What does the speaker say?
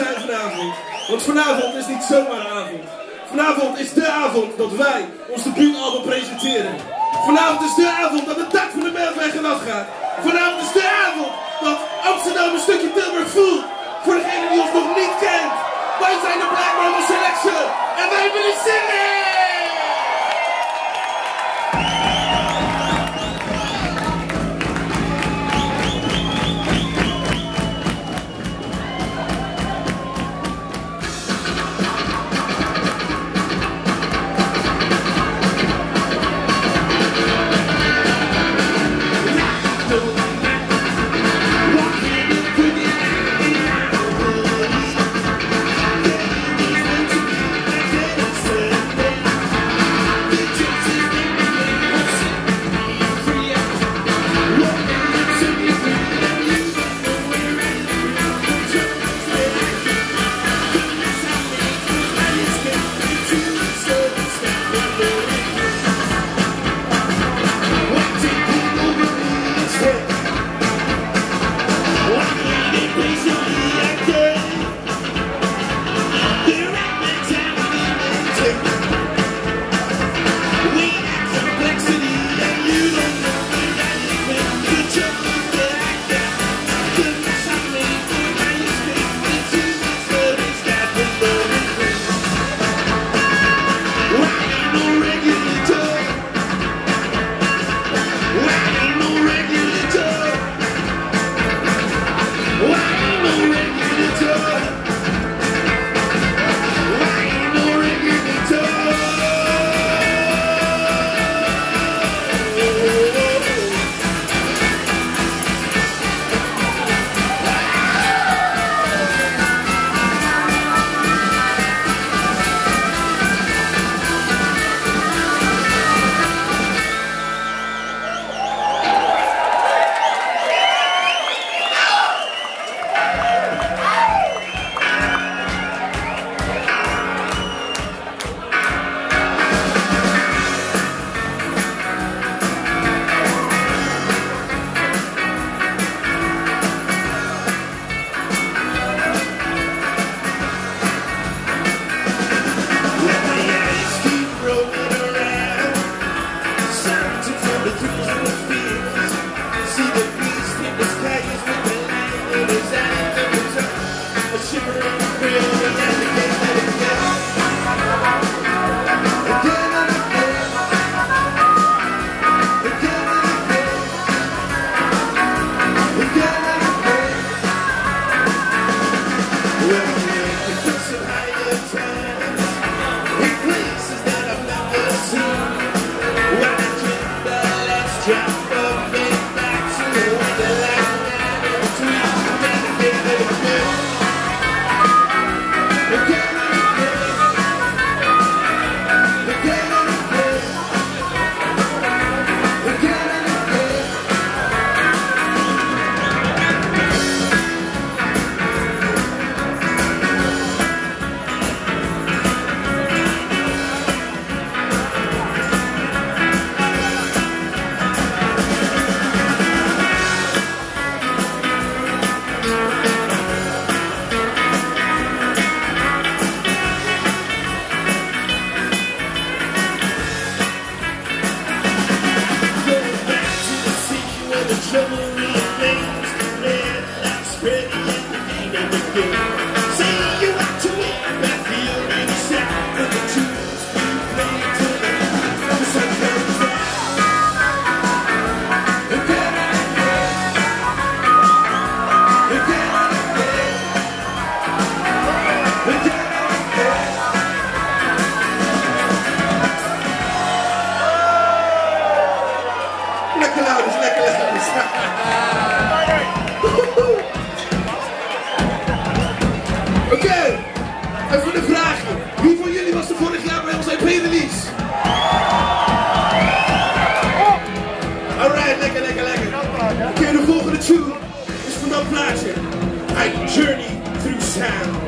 zijn vanavond. Want vanavond is niet zomaar avond. Vanavond is de avond dat wij ons debuutalbum presenteren. Vanavond is de avond dat het dak van de Melkweg eraf gaat. Vanavond is de avond dat Amsterdam een stukje Tilburg voelt. Voor degene die ons nog niet kent. Wij zijn de Black Marble Selection. En wij willen zingen! Shovel Lekker luiders, lekker luiders. Oké, even een vraagje. Wie van jullie was er vorig jaar bij ons EP-release? Alright, lekker, lekker, lekker. Oké, de volgende tune is van dat plaatje. I Journey Through Sound.